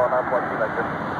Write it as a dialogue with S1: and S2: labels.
S1: Monaco, Chile,